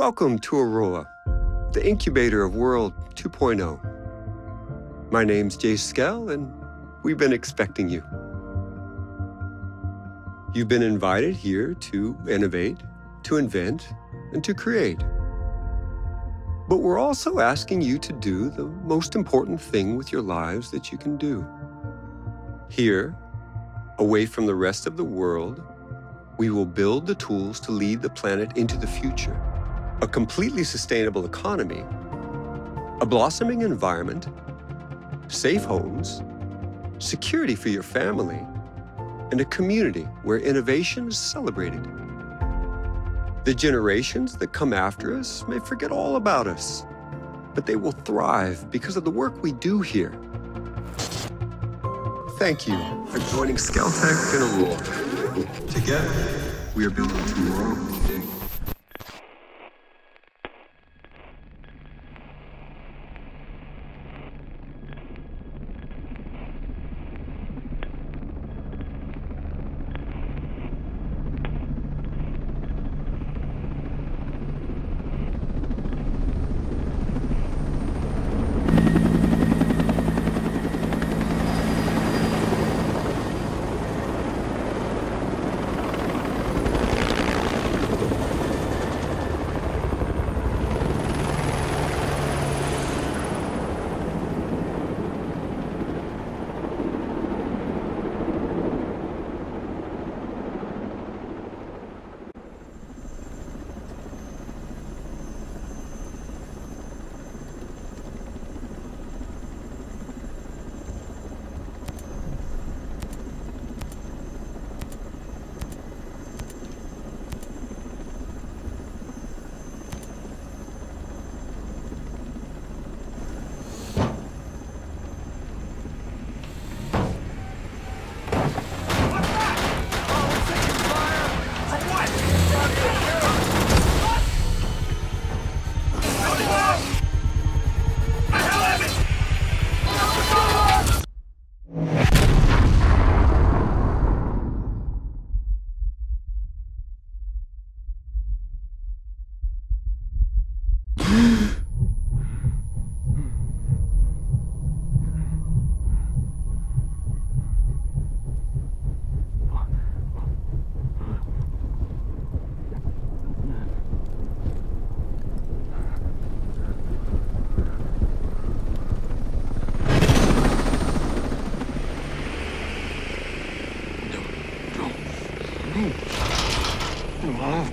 Welcome to Auroa, the incubator of World 2.0. My name's Jace Skell, and we've been expecting you. You've been invited here to innovate, to invent, and to create. But we're also asking you to do the most important thing with your lives that you can do. Here, away from the rest of the world, we will build the tools to lead the planet into the future. A completely sustainable economy, a blossoming environment, safe homes, security for your family, and a community where innovation is celebrated. The generations that come after us may forget all about us, but they will thrive because of the work we do here. Thank you for joining Skeltech and Auroa. Together, we are building tomorrow. God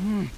うん。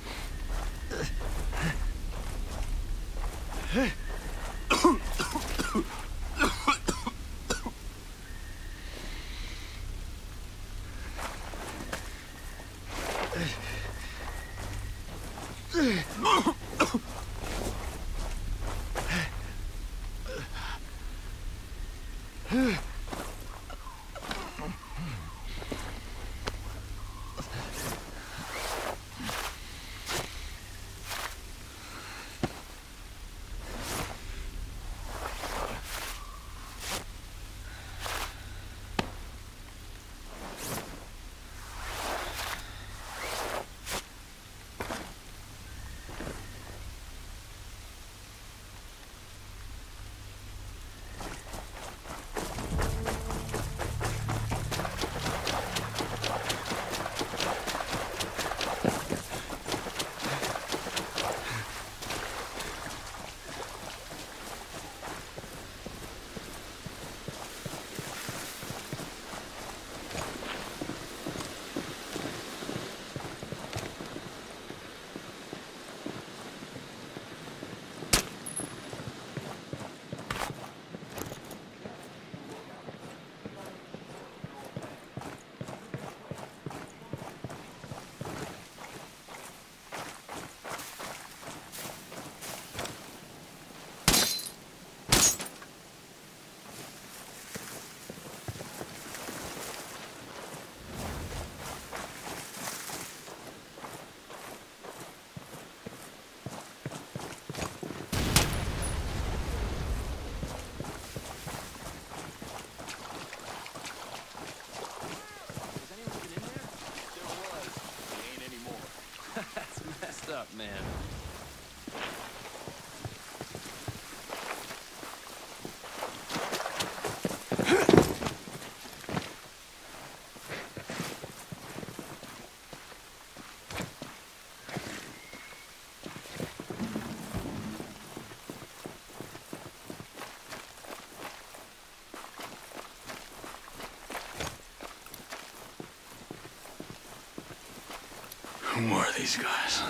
These guys?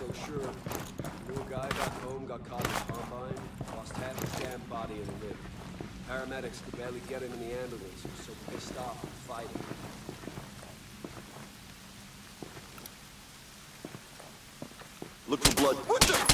so sure. New guy back home got caught in the combine, lost half his damn body in a rip. Paramedics could barely get him in the ambulance. He was so pissed off from fighting. Look for blood. What the?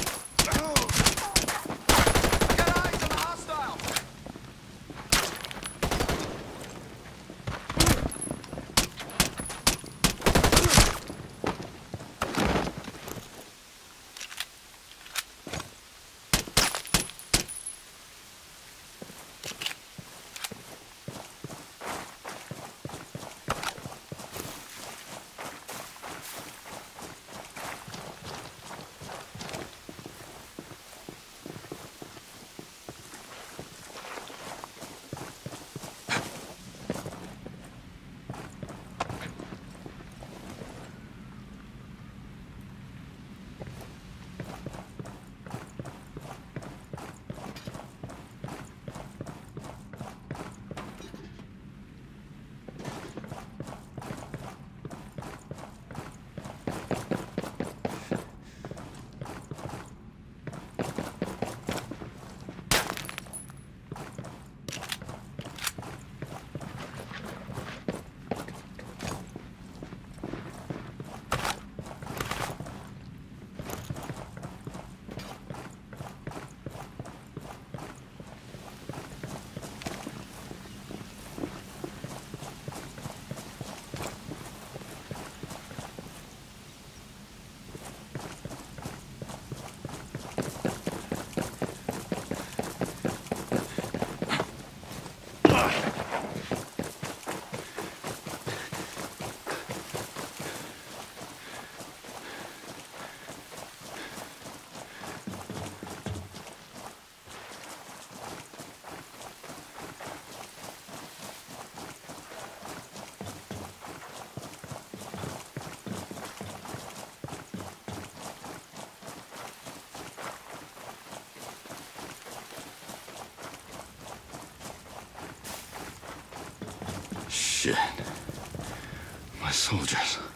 Soldiers.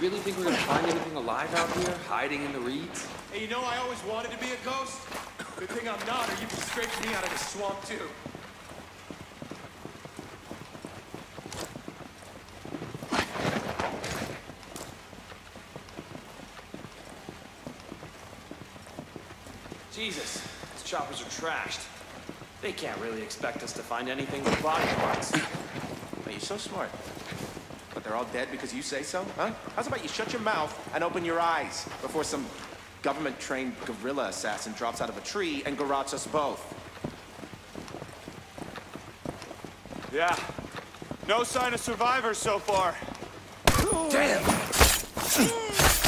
Really think we're gonna find anything alive out here, hiding in the reeds? Hey, you know I always wanted to be a ghost? Good thing I'm not, or you'd be scraping me out of the swamp, too. Jesus, these choppers are trashed. They can't really expect us to find anything but body parts. Hey, you're so smart. But they're all dead because you say so, huh? How's about you shut your mouth and open your eyes before some government-trained guerrilla assassin drops out of a tree and garrotes us both? Yeah. No sign of survivors so far. Damn!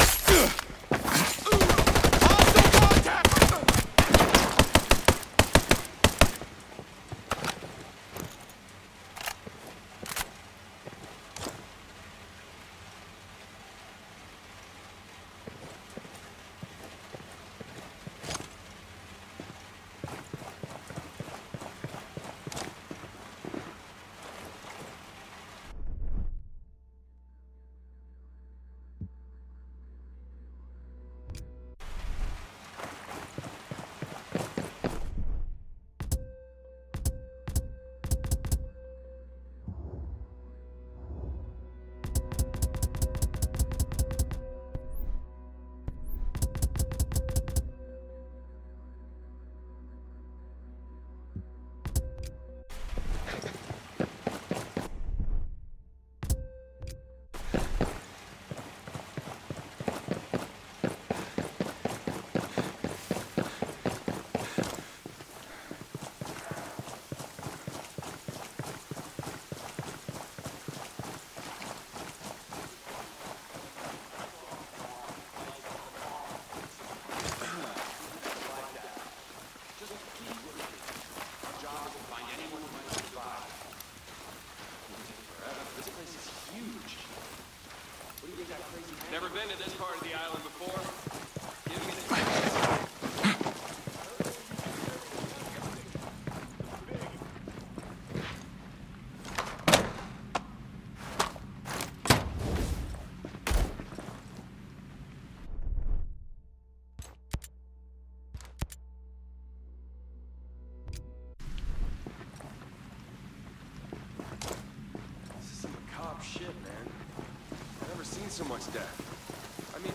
Death. I mean,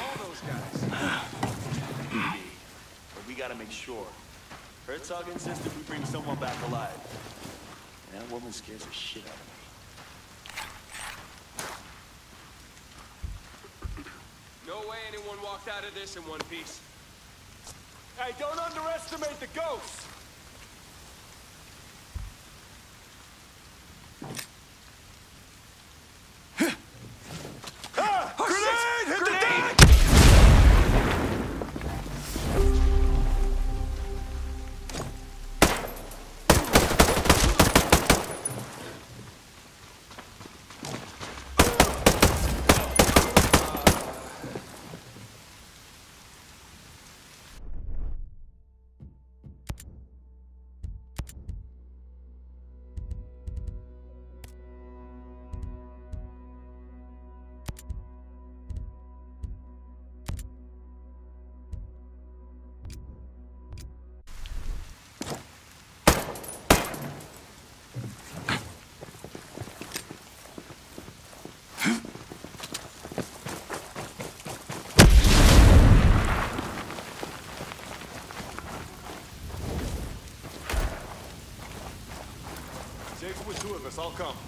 all those guys. But we gotta make sure. Herzog insisted we bring someone back alive. And That woman scares the shit out of me. No way anyone walked out of this in one piece. Hey, don't underestimate the ghosts! I'll come.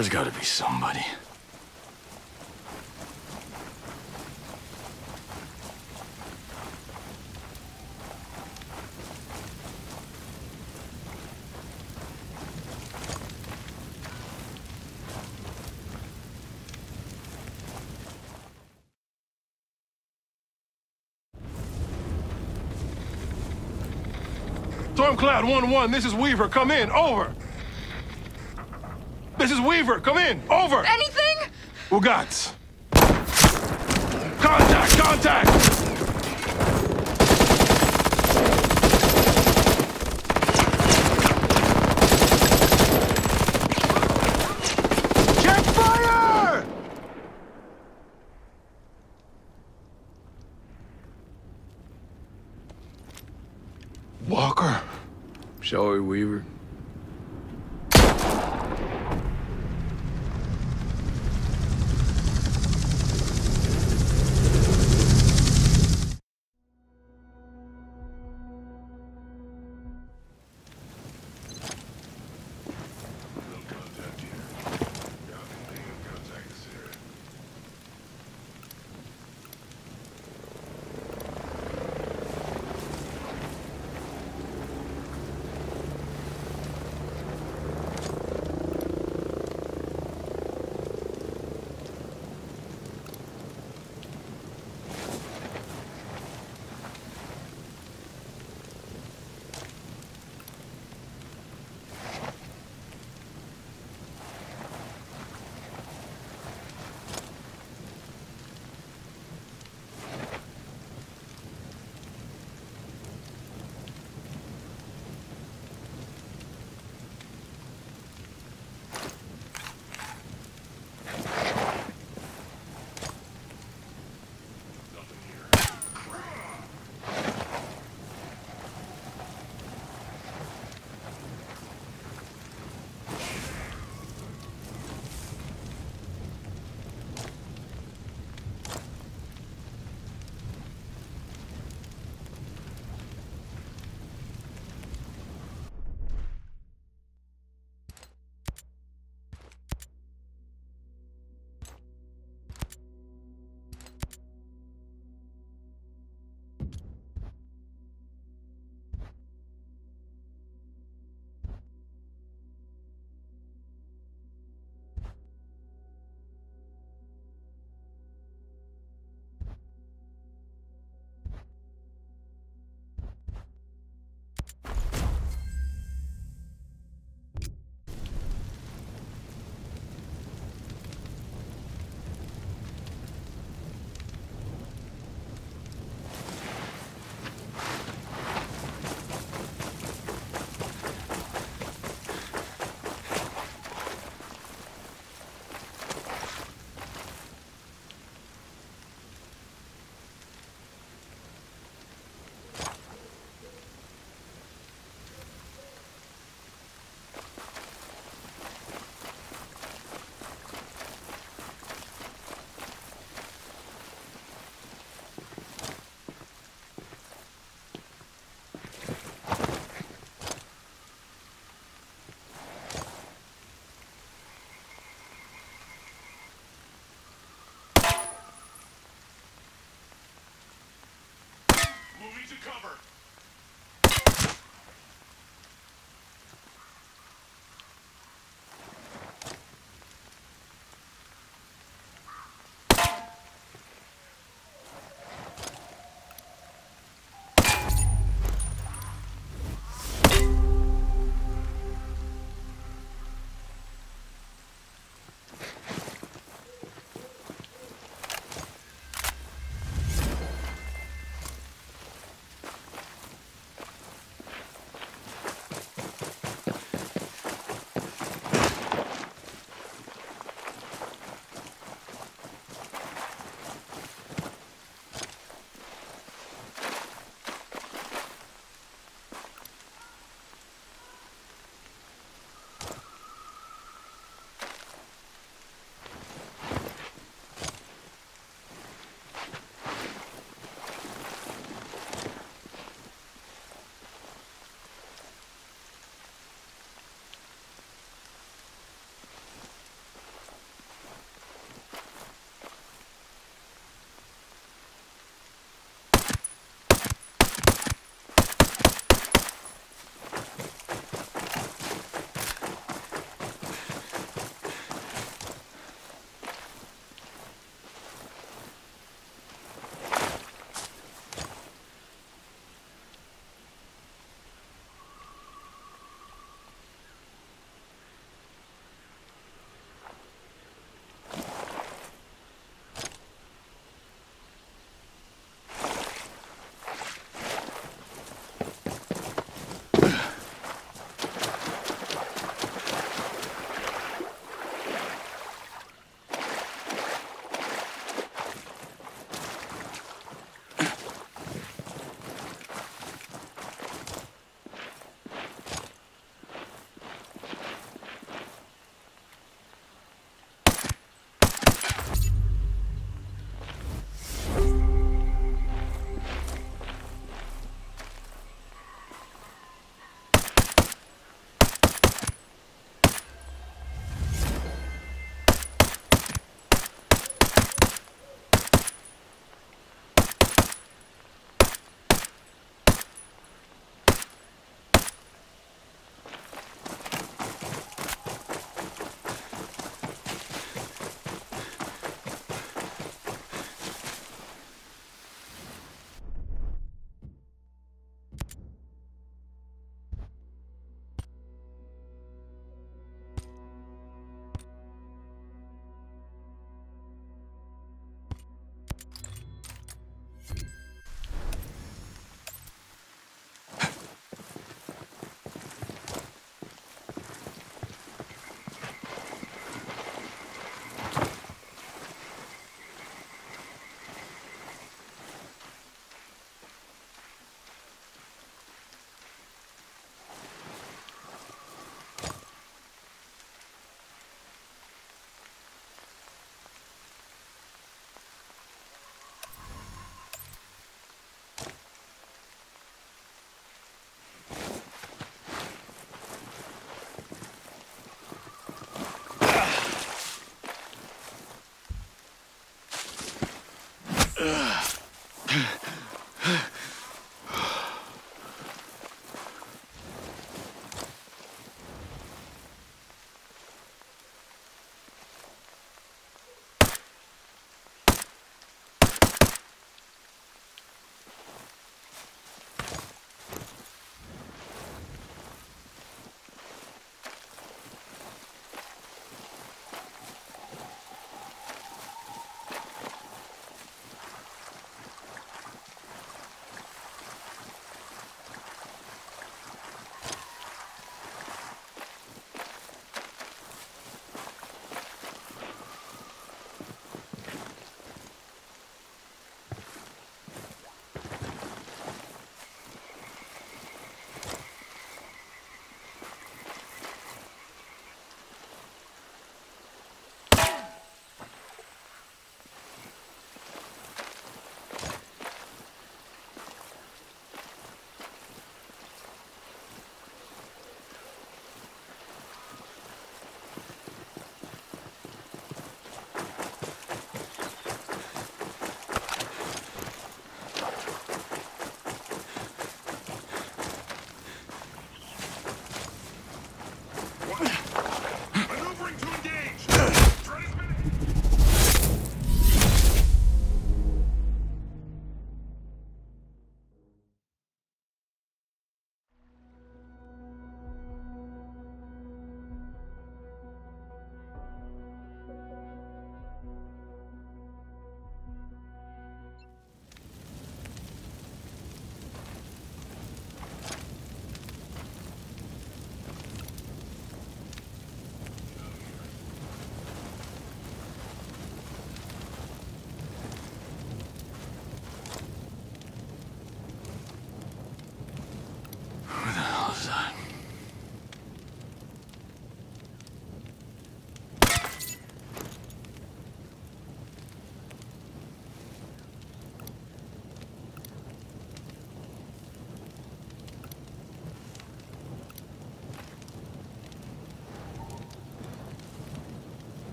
There's gotta be somebody. Stormcloud 1-1, this is Weaver. Come in. Over. This is Weaver. Come in. Over. Anything? Ugats. Contact! Contact! to cover.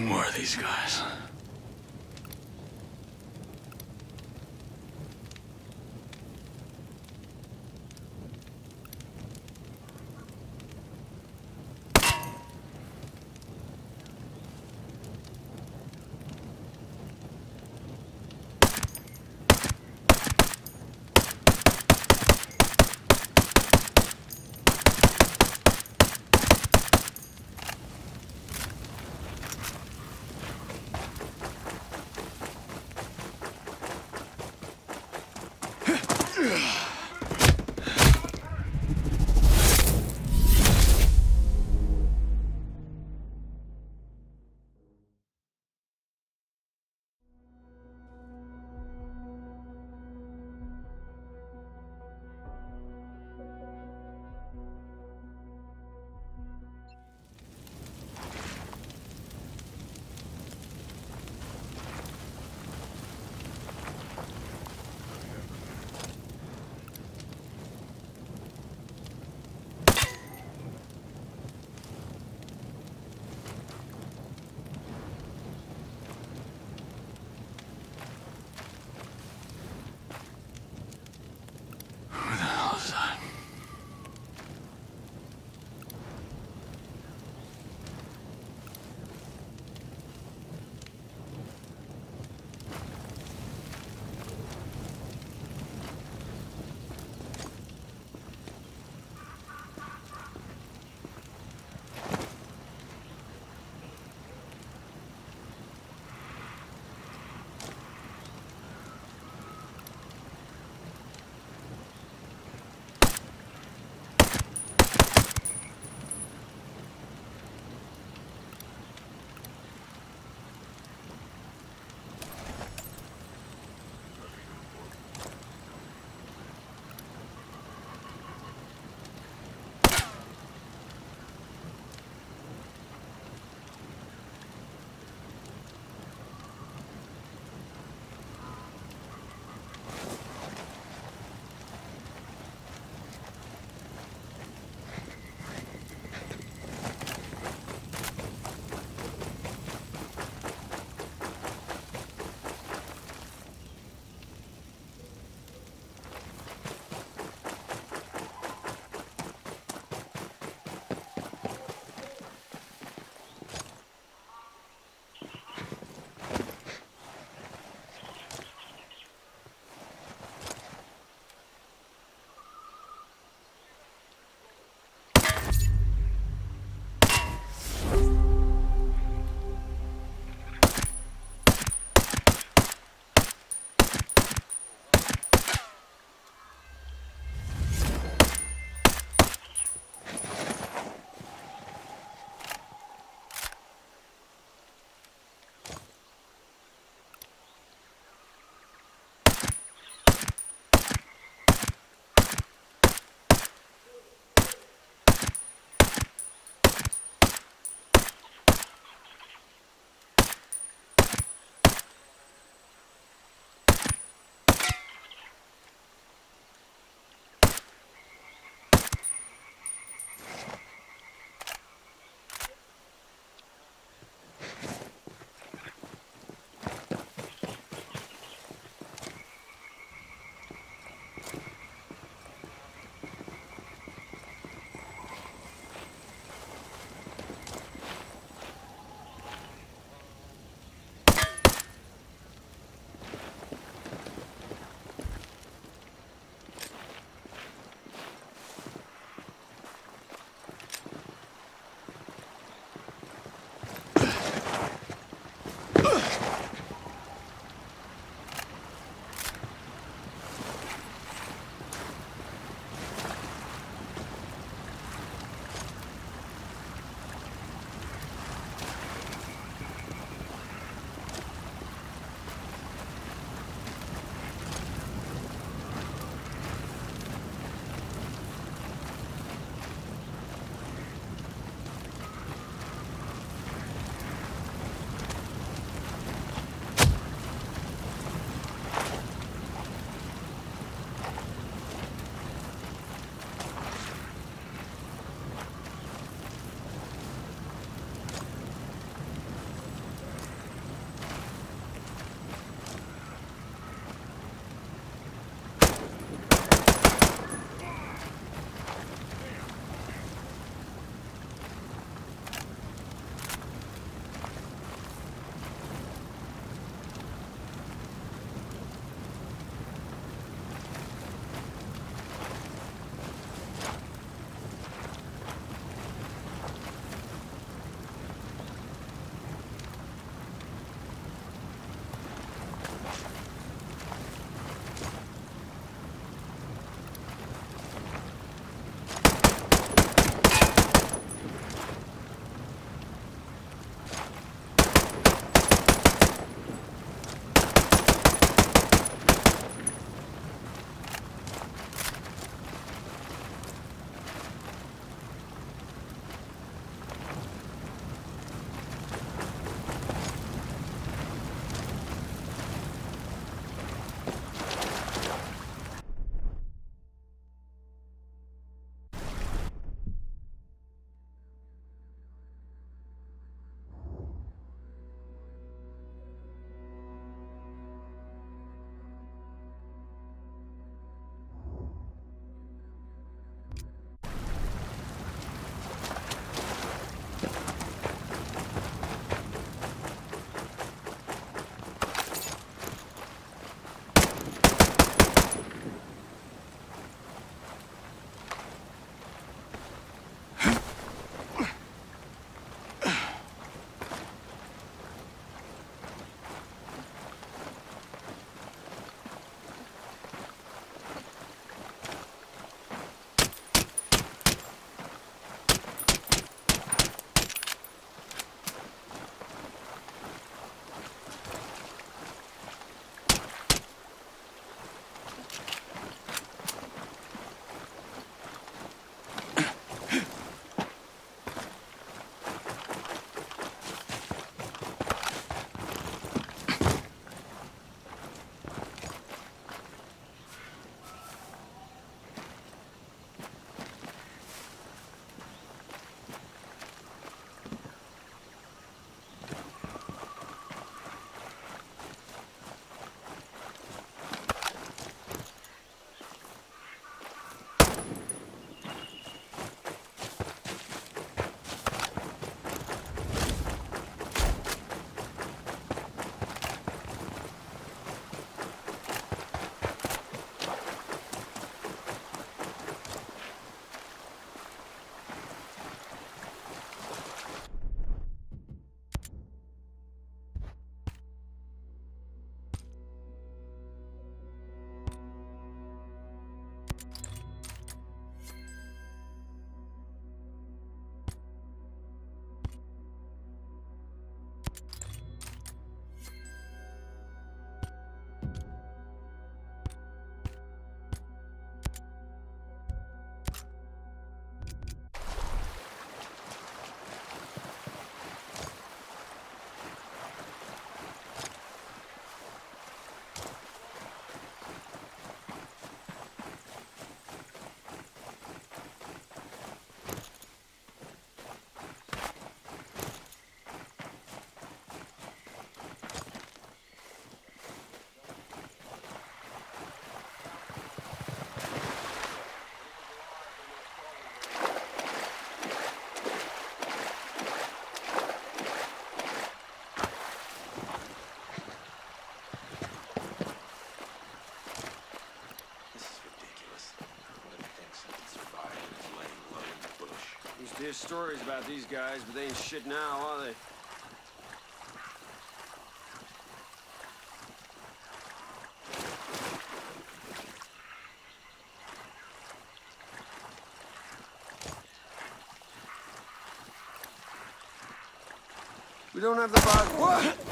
Who are these guys? Hear stories about these guys, but they ain't shit now, are they? We don't have the body. What?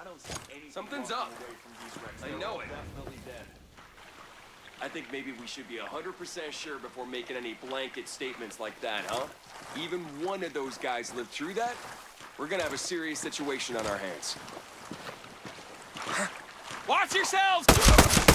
I don't see anything Something's up. away from these wrecks. I know it. Definitely dead. I think maybe we should be 100% sure before making any blanket statements like that, huh? Even one of those guys lived through that, we're gonna have a serious situation on our hands. Watch yourselves!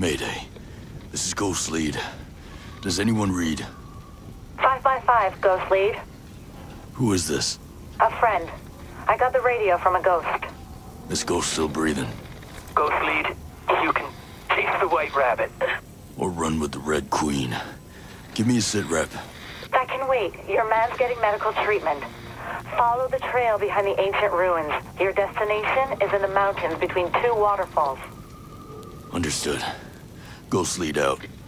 Mayday. Mayday. This is Ghost Lead. Does anyone read? 555, Ghost Lead. Who is this? A friend. I got the radio from a ghost. This ghost still breathing. Ghost Lead, you can chase the White Rabbit. Or run with the Red Queen. Give me a sit rep. That can wait. Your man's getting medical treatment. Follow the trail behind the ancient ruins. Your destination is in the mountains between two waterfalls. Understood. Ghost Lead out.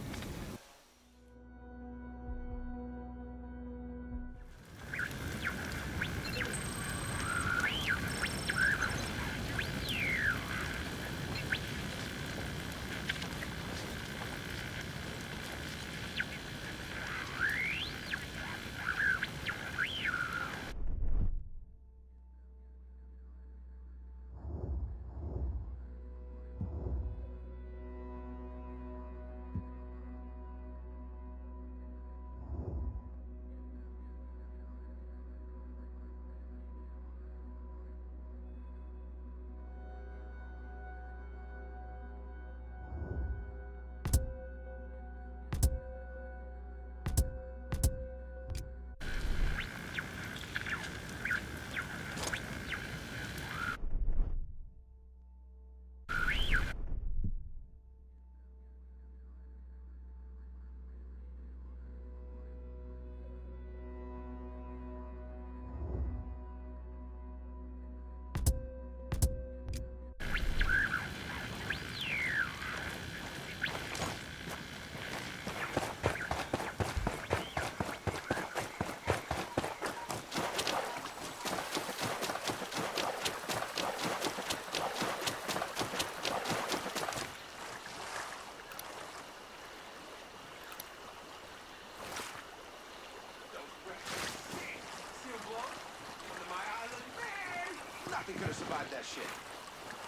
Could have survived that shit.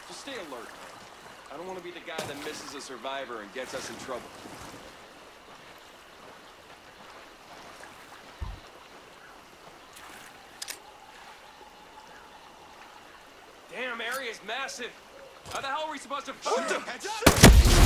Just stay alert. I don't want to be the guy that misses a survivor and gets us in trouble. Damn, area's massive. How the hell are we supposed to... What the...